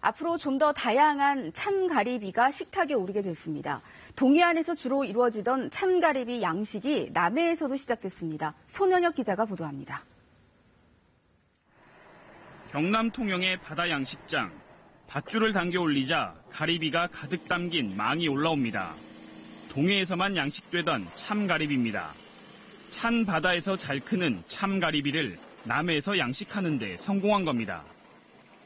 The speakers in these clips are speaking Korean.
앞으로 좀 더 다양한 참가리비가 식탁에 오르게 됐습니다. 동해안에서 주로 이루어지던 참가리비 양식이 남해에서도 시작됐습니다. 손현혁 기자가 보도합니다. 경남 통영의 바다 양식장. 밧줄을 당겨 올리자 가리비가 가득 담긴 망이 올라옵니다. 동해에서만 양식되던 참가리비입니다. 찬 바다에서 잘 크는 참가리비를 남해에서 양식하는 데 성공한 겁니다.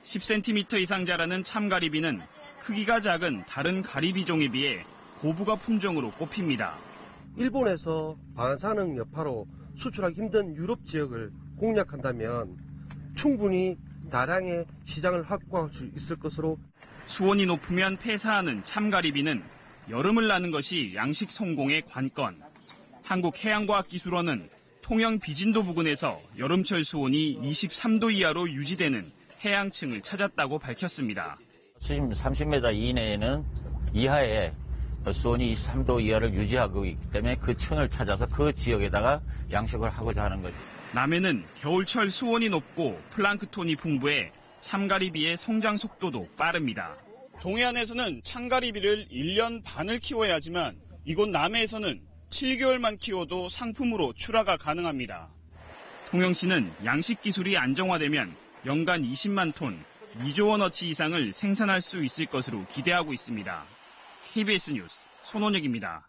10cm 이상 자라는 참가리비는 크기가 작은 다른 가리비종에 비해 고부가 품종으로 꼽힙니다. 일본에서 반사능 여파로 수출하기 힘든 유럽 지역을 공략한다면 충분히 다량의 시장을 확보할 수 있을 것으로 수온이 높으면 폐사하는 참가리비는 여름을 나는 것이 양식 성공의 관건. 한국해양과학기술원은 통영 비진도 부근에서 여름철 수온이 23도 이하로 유지되는 해양층을 찾았다고 밝혔습니다. 수심 30m 이내에는 이하에 수온이 23도 이하를 유지하고 있기 때문에 그 층을 찾아서 그 지역에다가 양식을 하고자 하는 거죠. 남해는 겨울철 수온이 높고 플랑크톤이 풍부해 참가리비의 성장 속도도 빠릅니다. 동해안에서는 참가리비를 1년 반을 키워야 하지만 이곳 남해에서는 7개월만 키워도 상품으로 출하가 가능합니다. 통영시는 양식 기술이 안정화되면 연간 20만 톤, 2조 원어치 이상을 생산할 수 있을 것으로 기대하고 있습니다. KBS 뉴스 손원혁입니다.